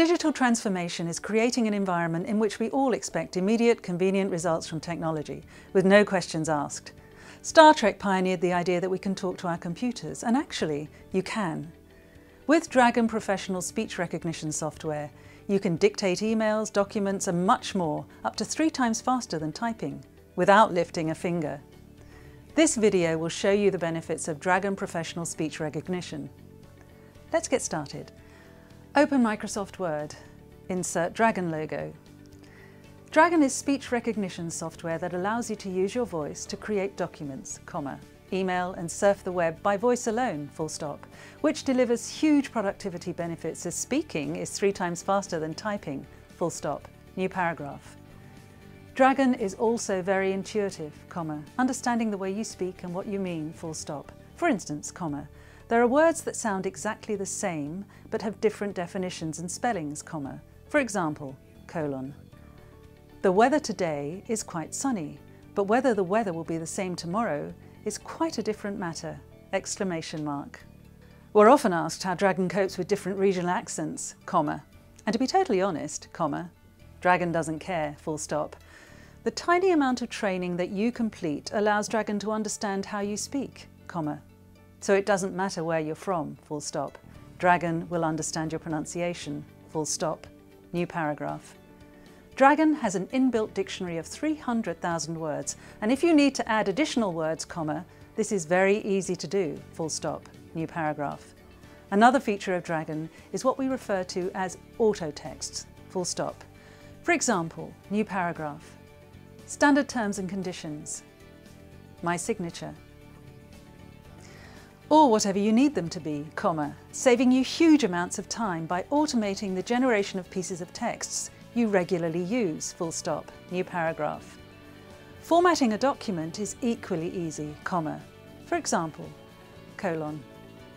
Digital transformation is creating an environment in which we all expect immediate, convenient results from technology, with no questions asked. Star Trek pioneered the idea that we can talk to our computers, and actually, you can. With Dragon Professional Speech Recognition software, you can dictate emails, documents and much more, up to three times faster than typing, without lifting a finger. This video will show you the benefits of Dragon Professional Speech Recognition. Let's get started. Open Microsoft Word. Insert Dragon logo. Dragon is speech recognition software that allows you to use your voice to create documents, comma, email and surf the web by voice alone, full stop, which delivers huge productivity benefits as speaking is three times faster than typing, full stop, new paragraph. Dragon is also very intuitive, comma, understanding the way you speak and what you mean, full stop. For instance, comma, there are words that sound exactly the same but have different definitions and spellings, comma. For example, colon. The weather today is quite sunny, but whether the weather will be the same tomorrow is quite a different matter, exclamation mark. We're often asked how Dragon copes with different regional accents, comma. And to be totally honest, comma, Dragon doesn't care, full stop. The tiny amount of training that you complete allows Dragon to understand how you speak, comma. So it doesn't matter where you're from, full stop. Dragon will understand your pronunciation, full stop. New paragraph. Dragon has an inbuilt dictionary of 300,000 words, and if you need to add additional words, comma, this is very easy to do, full stop. New paragraph. Another feature of Dragon is what we refer to as auto texts, full stop. For example, new paragraph. Standard terms and conditions. My signature or whatever you need them to be, comma, saving you huge amounts of time by automating the generation of pieces of texts you regularly use, full stop, new paragraph. Formatting a document is equally easy, comma. For example, colon.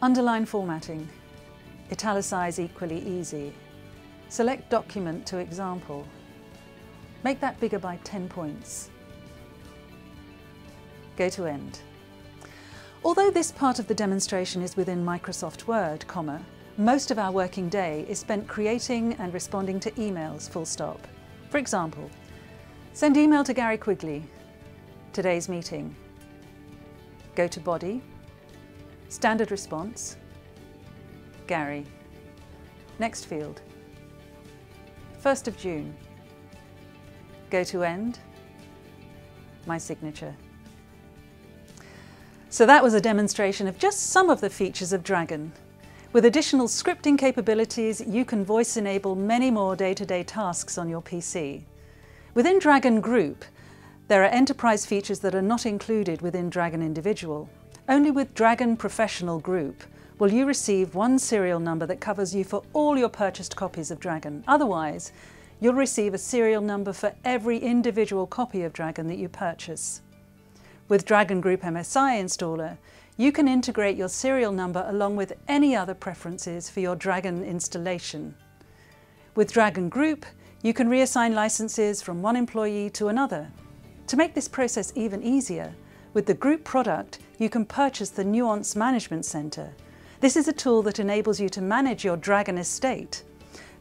Underline formatting. Italicize equally easy. Select document to example. Make that bigger by 10 points. Go to end. Although this part of the demonstration is within Microsoft Word, comma, most of our working day is spent creating and responding to emails, full stop. For example, send email to Gary Quigley, today's meeting. Go to body, standard response, Gary. Next field, 1st of June. Go to end, my signature. So that was a demonstration of just some of the features of Dragon. With additional scripting capabilities, you can voice enable many more day-to-day -day tasks on your PC. Within Dragon Group, there are enterprise features that are not included within Dragon Individual. Only with Dragon Professional Group will you receive one serial number that covers you for all your purchased copies of Dragon. Otherwise, you'll receive a serial number for every individual copy of Dragon that you purchase. With Dragon Group MSI installer, you can integrate your serial number along with any other preferences for your Dragon installation. With Dragon Group, you can reassign licenses from one employee to another. To make this process even easier, with the group product, you can purchase the Nuance Management Center. This is a tool that enables you to manage your Dragon estate,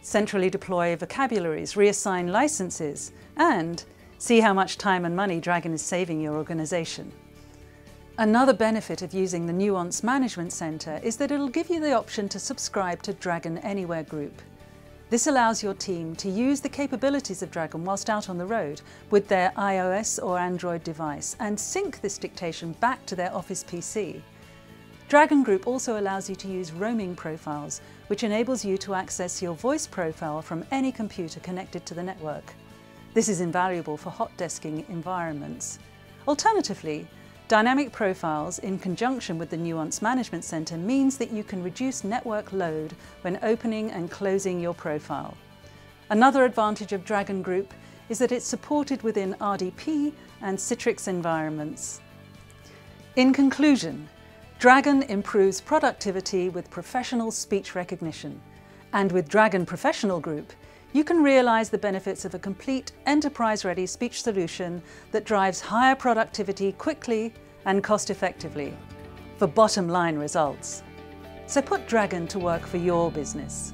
centrally deploy vocabularies, reassign licenses, and See how much time and money Dragon is saving your organisation. Another benefit of using the Nuance Management Centre is that it'll give you the option to subscribe to Dragon Anywhere Group. This allows your team to use the capabilities of Dragon whilst out on the road with their iOS or Android device and sync this dictation back to their Office PC. Dragon Group also allows you to use roaming profiles, which enables you to access your voice profile from any computer connected to the network. This is invaluable for hot desking environments. Alternatively, dynamic profiles in conjunction with the Nuance Management Center means that you can reduce network load when opening and closing your profile. Another advantage of Dragon Group is that it's supported within RDP and Citrix environments. In conclusion, Dragon improves productivity with professional speech recognition. And with Dragon Professional Group, you can realize the benefits of a complete enterprise-ready speech solution that drives higher productivity quickly and cost-effectively for bottom-line results. So put Dragon to work for your business.